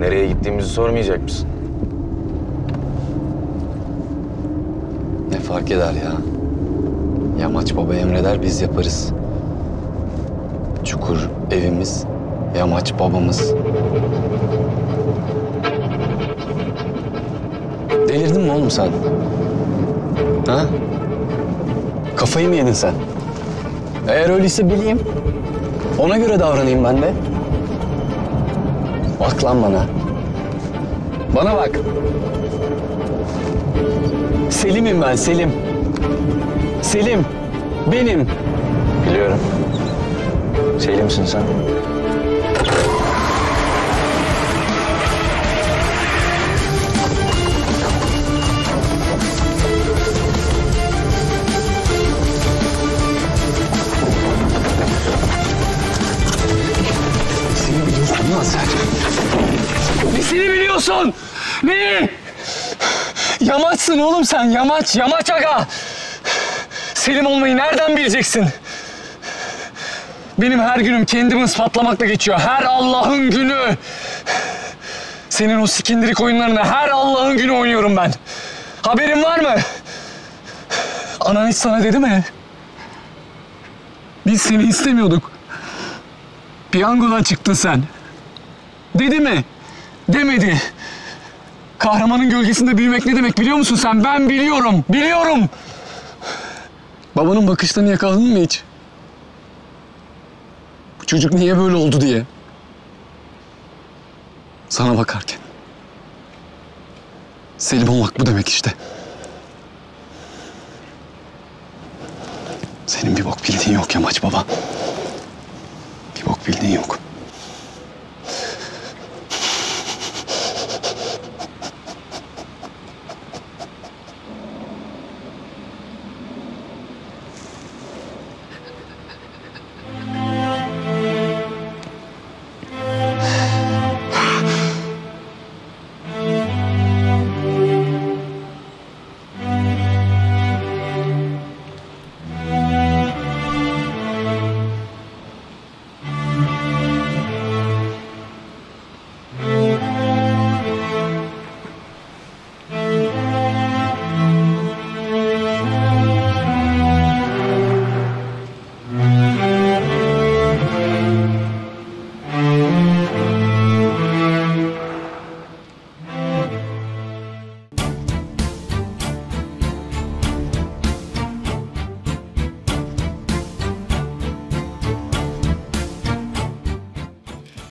Nereye gittiğimizi sormayacak mısın? Ne fark eder ya? Yamaç baba emreder biz yaparız. Çukur evimiz, yamaç babamız. Delirdin mi oğlum sen? Ha? Kafayı mı yedin sen? Eğer öyleyse bileyim. Ona göre davranayım ben de. Bak lan bana. Bana bak. Selim'im ben Selim. Selim. Benim. Biliyorum. Selim'sin sen. sen. Nesini biliyorsun? Neyi? Yamaçsın oğlum sen. Yamaç, yamaç aga. Selim olmayı nereden bileceksin? Benim her günüm kendimi ispatlamakla geçiyor. Her Allah'ın günü. Senin o sikindirik oyunlarını her Allah'ın günü oynuyorum ben. Haberin var mı? Anan hiç sana dedi mi? Biz seni istemiyorduk. Piyangodan çıktın sen. Dedi mi? Demedi. Kahramanın gölgesinde büyümek ne demek biliyor musun sen? Ben biliyorum, biliyorum. Babanın bakışlarını yakaladın mı hiç? Bu çocuk niye böyle oldu diye. Sana bakarken. Selim olmak bu demek işte. Senin bir bok bildiğin yok Yamaç baba. Bir bok bildiğin yok.